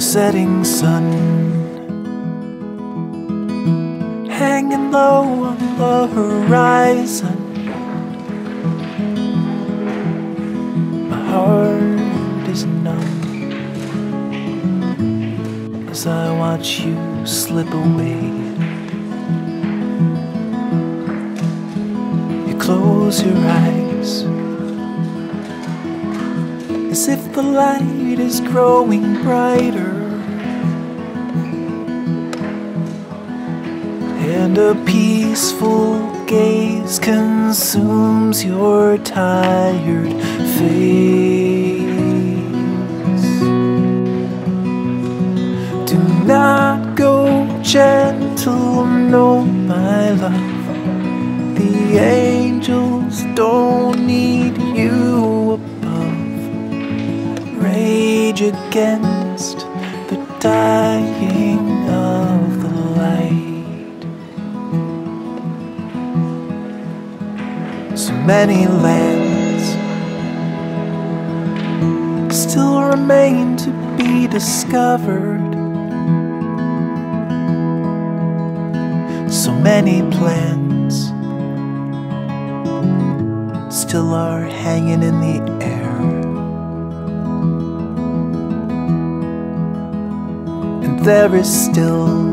setting sun hanging low on the horizon. My heart is numb as I watch you slip away. You close your eyes as if the light is growing brighter. And a peaceful gaze consumes your tired face. Do not go gentle, no, my love. The angels don't need Rage against the dying of the light. So many lands still remain to be discovered. So many plans still are hanging in the air. There is still